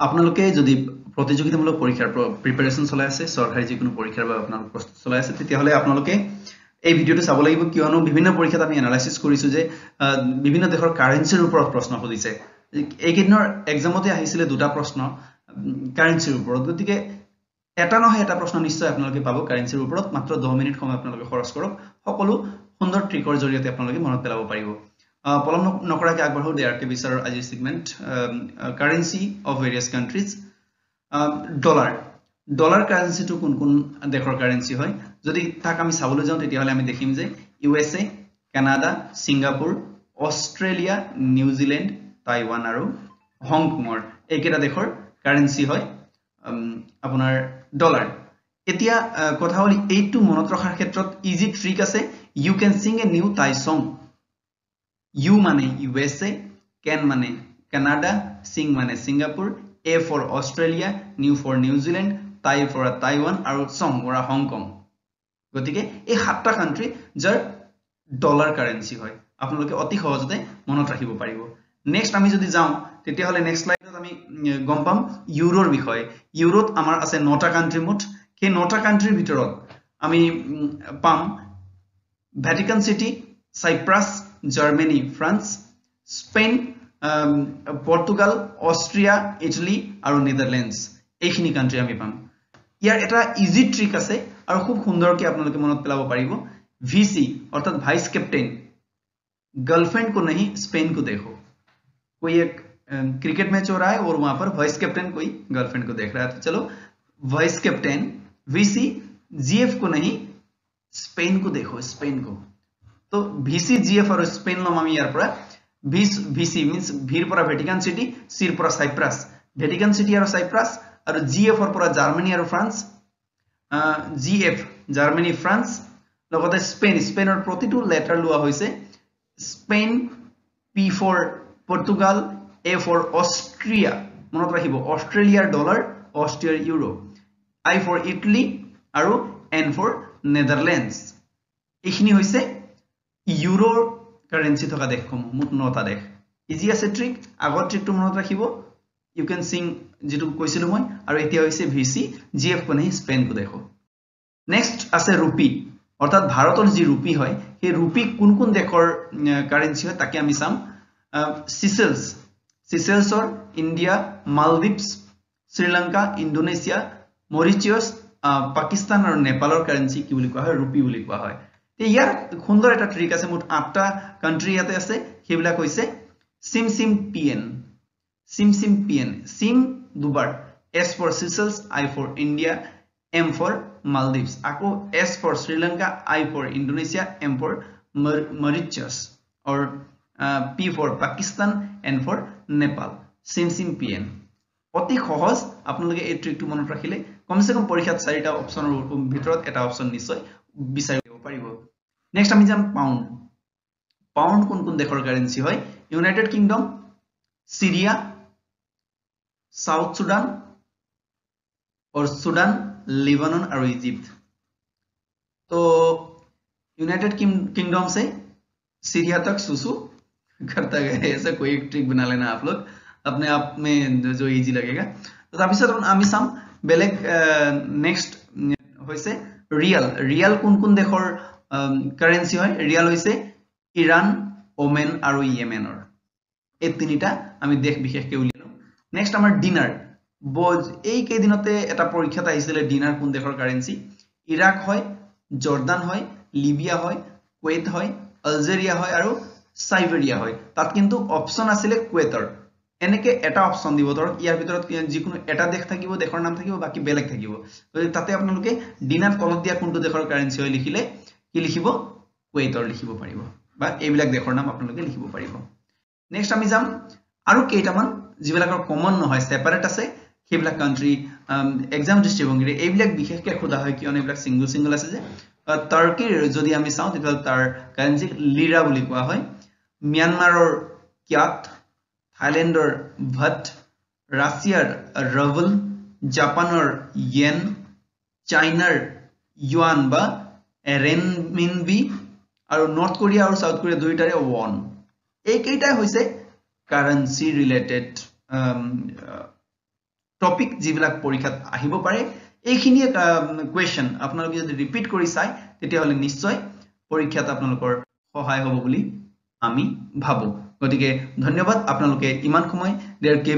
আপোনালোকে যদি প্ৰতিযোগিতামূলক পৰীক্ষাৰ প্ৰিপেৰেশ্যন চলাই আছে চৰকাৰী যিকোনো পৰীক্ষাৰ বাবে আপোনালোক প্ৰস্তুত চলাই আছে তেতিয়াহ'লে আপোনালোকে এই ভিডিঅ'টো চাব লাগিব। কিয়নো বিভিন্ন পৰীক্ষাত আমি এনালাইচিছ কৰিছোঁ যে বিভিন্ন দেশৰ কাৰেঞ্চিৰ ওপৰত প্ৰশ্ন সুধিছে। এইকেইদিনৰ এক্সামতে আহিছিলে দুটা প্ৰশ্ন কাৰেঞ্চিৰ ওপৰত। গতিকে এটা নহয় এটা প্ৰশ্ন নিশ্চয় আপোনালোকে পাব কাৰেঞ্চিৰ ওপৰত। মাত্ৰ দহ মিনিট সময় আপোনালোকে খৰচ কৰক। সকলো সুন্দৰ ট্ৰিকৰ জৰিয়তে আপোনালোকে মনত পেলাব পাৰিব। পলম নকৰাকৈ আগবাঢ়ো ডে আৰ কে বিচাৰৰ আজিৰ segment currency of various countries dollar dollar কাৰেঞ্চিটো কোন কোন দেশৰ কাৰেঞ্চি হয়? যদি তাক আমি চাবলৈ যাওঁ তেতিয়াহ'লে আমি দেখিম যে U S A Canada Singapore Australia New Zealand Taiwan আৰু হংকঙৰ এইকেইটা দেশৰ কাৰেঞ্চি হয় আপোনাৰ ডলাৰ এতিয়া কথা হ'ল এইটো মনত ৰখাৰ ক্ষেত্ৰত ইজি ট্ৰিক আছে। You can sing a new Tai চং ইউ মানে ইউ এছ এ কেন মানে কানাডা চিং মানে Singapore A for Australia new for New Zealand Tai for Taiwan আৰু চং ফৰ হংকং গতিকে এই সাতটা কাণ্ট্ৰি যাৰ ডলাৰ কাৰেঞ্চি হয় আপোনালোকে অতি সহজতে মনত ৰাখিব পাৰিব। নেক্সট আমি যদি যাওঁ তেতিয়াহ'লে নেক্সট লাইনত আমি গম পাম ইউৰোৰ বিষয়ে। ইউৰোত আমাৰ আছে নটা কাণ্ট্ৰি মুঠ। সেই নটা কাণ্ট্ৰিৰ ভিতৰত আমি পাম Vatican City Cyprus Germany France Spain Portugal Austria Italy আৰু নেদাৰলেণ্ডছ এইখিনি কাণ্ট্ৰি আমি পাম ইয়াৰ এটা ইজি ট্ৰিক আছে আৰু খুব সুন্দৰকৈ আপোনালোকে মনত পেলাব পাৰিব ভি চি অৰ্থাৎ ভাইচ কেপ্টেইন गर्लफ्रेंड को नहीं स्पेन को देखो कोई एक क्रिकेट मैच हो रहा है और वहां पर वाइस कैप्टन कोई गर्लफ्रेंड को देख रहा है तो चलो वाइस कैप्टन वीसी जीएफ को नहीं स्पेन को देखो स्पेन को তো ভিসি জিএফ আৰু স্পেইন ল'ম আমি পৰা। ভিচ ভিচি মিনছ ভিৰ পৰা ভেটিকান চিটি চিৰ পৰা চাইপ্ৰাছ ভেটিকান চিটি আৰু চাইপ্ৰাছ আৰু জি এফৰ পৰা জাৰ্মানী আৰু France G F Germany France লগতে স্পেইন স্পেইনৰ প্ৰতিটো লেটাৰ লোৱা হৈছে। Spain P for Portugal A for Austria মনত ৰাখিব অষ্ট্ৰেলিয়াৰ ডলাৰ অষ্ট্ৰিয়াৰ ইউৰো। আই ফৰ ইটালী আৰু এন ফৰ নেদাৰলেণ্ডছ এইখিনি হৈছে ইউৰোৰ কাৰেঞ্চি থকা দেশসমূহ মুঠ নটা দেশ। ইজি আছে ট্ৰিক আগৰ ট্ৰিকটো মনত ৰাখিব। ইউ কেন চিং যিটো কৈছিলোঁ মই আৰু এতিয়া হৈছে ভি চি জি এফ কোনে স্পেইনকো দেখো। নেক্সট আছে ৰুপি অৰ্থাৎ ভাৰতৰ যি ৰুপি হয় সেই ৰুপি কোন কোন দেশৰ কাৰেঞ্চি হয় তাকে আমি চাম। Seychelles চিচেলছৰ India Maldives Sri Lanka Indonesia Mauritius Pakistan আৰু নেপালৰ কাৰেঞ্চি কি বুলি কোৱা হয়? ৰুপি বুলি কোৱা হয়। ইয়াৰ সুন্দৰ এটা ট্ৰিক আছে মুঠ আঠটা কাণ্ট্ৰি ইয়াতে আছে সেইবিলাক হৈছে sim sim P N sim sim P N sim দুবাৰ S for Seychelles I for India M for Maldives আকৌ S for Sri Lanka I for Indonesia M for Mauritius or P for Pakistan N for Nepal sim sim P N অতি সহজ আপোনালোকে এই ট্ৰিকটো মনত ৰাখিলে। কমচে কম পৰীক্ষাত চাৰিটা অপশ্যনৰ ভিতৰত এটা অপশ্যন নিশ্চয় বিচাৰি নেক্সট আমি যাম পাউণ্ড পাউণ্ড কোন কোন দেশৰ কাৰেঞ্চি হয় United Kingdom Syria South Sudan और सुडान लिबानन और इजिप्ट तो यूनाइटेड किंगडम से सीरिया तक सुसु करता गया ऐसा कोई एक ट्रिक बना लेना आप लोग अपने आप में जो इजी लगेगा तो তাৰপিছত আমি চাম বেলেগ নেক্সট হৈছে ৰিয়েল ৰিয়েল কোন কোন দেশৰ কাৰেঞ্চি হয় ৰিয়েল হৈছে ইৰাণ ওমেন আৰু ইয়েমেনৰ। এই তিনিটা আমি দেশ বিশেষকৈ উলিয়ালো। নেক্সট আমাৰ ডিনাৰ। এই কেইদিনতে এটা পৰীক্ষাত আহিছিলে ডিনাৰ কোন দেশৰ কাৰেঞ্চি ইৰাক হয় জৰ্দান হয় লিবিয়া হয় কুৱেইট হয় আলজেৰিয়া হয় আৰু চাইবেৰিয়া হয়। তাত কিন্তু অপশ্যন আছিলে কুৱেটৰ এনেকে এটা অপশ্যন দিব। ধৰক ইয়াৰ ভিতৰত যিকোনো এটা দেশ থাকিব দেশৰ নাম থাকিব বাকী বেলেগ থাকিব। তাতে আপোনালোকে ডিনাৰ তলত দিয়া কোনটো দেশৰ কাৰেঞ্চি হয় লিখিলে কি লিখিব? কুৱেইটৰ লিখিব পাৰিব। বা এইবিলাক দেশৰ নাম আপোনালোকে লিখিব পাৰিব। নেক্সট আমি যাম। আৰু কেইটামান যিবিলাকৰ কমন নহয় ছেপাৰেট আছে সেইবিলাক কাণ্ট্ৰি এক্সাম দৃষ্টিভংগীৰে এইবিলাক বিশেষকৈ সোধা হয় কিয়নো এইবিলাক ছিংগল ছিংগল আছে যে। টাৰ্কিৰ যদি আমি চাওঁ তেতিয়াহ'লে তাৰ কাৰেঞ্চিক লিৰা বুলি কোৱা হয়। ম্যানমাৰৰ ক্যাট থাইলেণ্ডৰ ভট ৰাছিয়াৰ ৰভল জাপানৰ য়েন চাইনাৰ ইউৱান বা ৰেনমিনবি আৰু নৰ্থ কোৰিয়া আৰু চাউথ কোৰিয়া দুয়োটাৰে ৱন এইকেইটাই হৈছে কাৰেঞ্চি ৰিলেটেড টপিক যিবিলাক পৰীক্ষাত আহিব পাৰে। এইখিনিয়ে কুৱেশ্যন আপোনালোকে যদি ৰিপিট কৰি চায় তেতিয়াহ'লে নিশ্চয় পৰীক্ষাত আপোনালোকৰ সহায় হ'ব বুলি আমি ভাবোঁ। গতিকে ধন্যবাদ। আপোনালোকে ইমান সময় দেয়াৰ কে